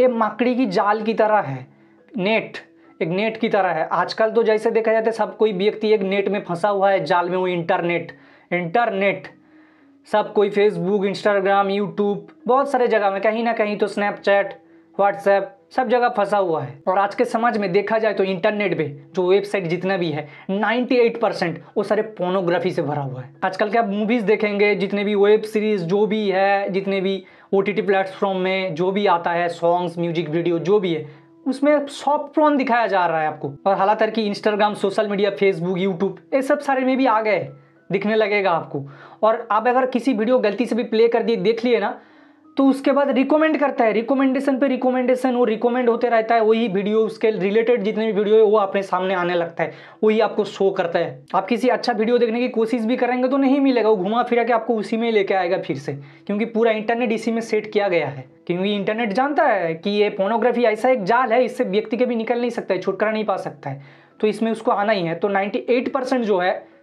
ये मकड़ी की जाल की तरह है, नेट, एक नेट की तरह है। आजकल तो जैसे देखा जाता है, सब कोई व्यक्ति एक नेट में फंसा हुआ है, जाल में वो इंटरनेट इंटरनेट। सब कोई फेसबुक इंस्टाग्राम यूट्यूब बहुत सारे जगह में कहीं ना कहीं तो स्नैपचैट व्हाट्सएप सब जगह फंसा हुआ है। और आज के समाज में देखा जाए तो इंटरनेट पे जो वेबसाइट जितना भी है 98 परसेंट वो सारे पोर्नोग्राफी से भरा हुआ है। आजकल के आप मूवीज़ देखेंगे, जितने भी वेब सीरीज़ जो भी है, जितने भी ओ टी टी प्लेटफॉर्म में जो भी आता है सॉन्ग्स म्यूज़िक वीडियो जो भी है, उसमें सॉफ्ट प्रॉन दिखाया जा रहा है आपको। और हालाँकि Instagram social media Facebook YouTube ये सब सारे में भी आ गए, दिखने लगेगा आपको। और आप अगर किसी वीडियो गलती से भी प्ले कर दिए, देख लिए ना तो उसके बाद रिकमेंड करता है। रिकमेंडेशन पे रिकमेंडेशन वो रिकमेंड होते रहता है। वही वीडियो उसके रिलेटेड जितने भी वीडियो है, वो अपने सामने आने लगता है। वही आपको शो करता है। आप किसी अच्छा वीडियो देखने की कोशिश भी करेंगे तो नहीं मिलेगा। वो घुमा फिरा के आपको उसी में लेके आएगा फिर से। क्योंकि पूरा इंटरनेट इसी में सेट किया गया है। क्योंकि इंटरनेट जानता है कि ये पोर्नोग्राफी ऐसा एक जाल है, इससे व्यक्ति के भी निकल नहीं सकता है, छुटकारा नहीं पा सकता है। तो इसमें उसको आना ही है। तो नाइन्टी परसेंट जो है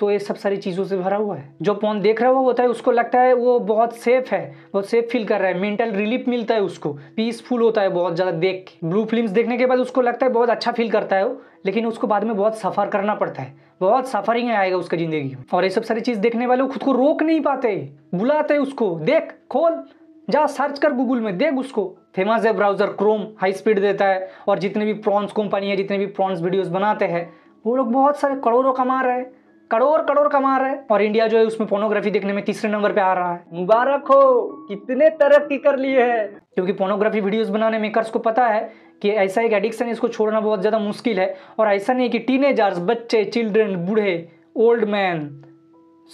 तो ये सब सारी चीज़ों से भरा हुआ है। जो फ़ोन देख रहा हुआ होता है, उसको लगता है वो बहुत सेफ़ है, बहुत सेफ़ फील कर रहा है। मेंटल रिलीफ मिलता है उसको। पीसफुल होता है बहुत ज़्यादा देख के। ब्लू फ़िल्म देखने के बाद उसको लगता है बहुत अच्छा फील करता है वो, लेकिन उसको बाद में बहुत सफ़र करना पड़ता है। बहुत सफरिंग आएगा उसका ज़िंदगी में। और ये सब सारी चीज़ देखने वाले खुद को रोक नहीं पाते। बुलाते उसको। देख, खोल। जा सर्च कर गूगल में। देख उसको। फ़ेमस है ब्राउज़र क्रोम हाई स्पीड देता है। और जितने भी प्रॉन्स कंपनी है, जितने भी प्रॉन्स वीडियोस बनाते हैं, वो लोग बहुत सारे करोड़ों कमा रहे हैं। करोड़ करोड़ कमा रहा है और इंडिया जो है उसमें पोर्नोग्राफी देखने में तीसरे नंबर पे आ रहा है। मुबारक हो, कितने तरक्की कर लिए है। क्योंकि पोर्नोग्राफी वीडियोस बनाने मेकर्स को पता है कि ऐसा एक एडिक्शन इसको छोड़ना बहुत ज़्यादा मुश्किल है और ऐसा नहीं कि टीनेजर्स बच्चे चिल्ड्रन बूढ़े ओल्ड मैन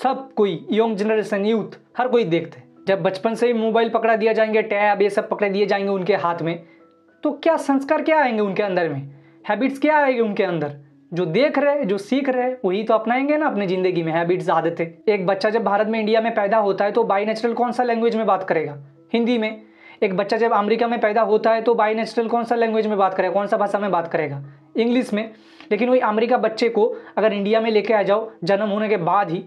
सब कोई यंग जनरेशन यूथ हर कोई देखते जब बचपन से ही मोबाइल पकड़ा दिया जाएँगे टैब ये सब पकड़े दिए जाएँगे उनके हाथ में तो क्या संस्कार क्या आएँगे उनके अंदर में? हैबिट्स क्या आएँगे उनके अंदर? जो देख रहे, जो सीख रहे, वही तो अपनाएँगे ना अपनी ज़िंदगी में हैबिट्स आदतें। एक बच्चा जब भारत में इंडिया में पैदा होता है तो बाई नेचुरल कौन सा लैंग्वेज में बात करेगा? हिंदी में। एक बच्चा जब अमेरिका में पैदा होता है तो बाई नेचुरल कौन सा लैंग्वेज में बात करेगा? कौन सा भाषा में बात करेगा? इंग्लिश में। लेकिन वही अमेरिका बच्चे को अगर इंडिया में लेके आ जाओ, जन्म होने के बाद ही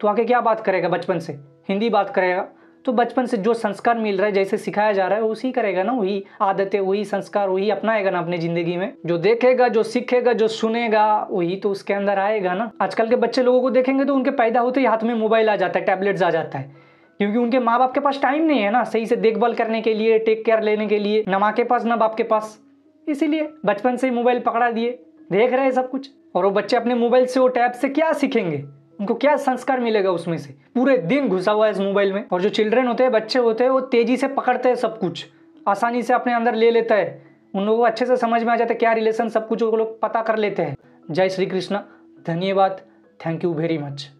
तो आके क्या बात करेगा बचपन से? हिंदी बात करेगा। तो बचपन से जो संस्कार मिल रहा है जैसे सिखाया जा रहा है उसी करेगा ना, वही आदतें, वही संस्कार, वही अपनाएगा ना अपनी ज़िंदगी में। जो देखेगा, जो सीखेगा, जो सुनेगा, वही तो उसके अंदर आएगा ना। आजकल के बच्चे लोगों को देखेंगे तो उनके पैदा होते ही हाथ में मोबाइल आ जाता है, टैबलेट्स आ जाता है। क्योंकि उनके माँ बाप के पास टाइम नहीं है ना, सही से देखभाल करने के लिए, टेक केयर लेने के लिए, न माँ के पास, ना बाप के पास। इसीलिए बचपन से ही मोबाइल पकड़ा दिए, देख रहे हैं सब कुछ। और वो बच्चे अपने मोबाइल से वो टैब से क्या सीखेंगे? उनको क्या संस्कार मिलेगा उसमें से? पूरे दिन घुसा हुआ है इस मोबाइल में। और जो चिल्ड्रन होते हैं, बच्चे होते हैं, वो तेज़ी से पकड़ते हैं सब कुछ। आसानी से अपने अंदर ले लेता है। उन लोगों को अच्छे से समझ में आ जाता है क्या रिलेशन सब कुछ वो लोग पता कर लेते हैं। जय श्री कृष्ण। धन्यवाद। Thank you very much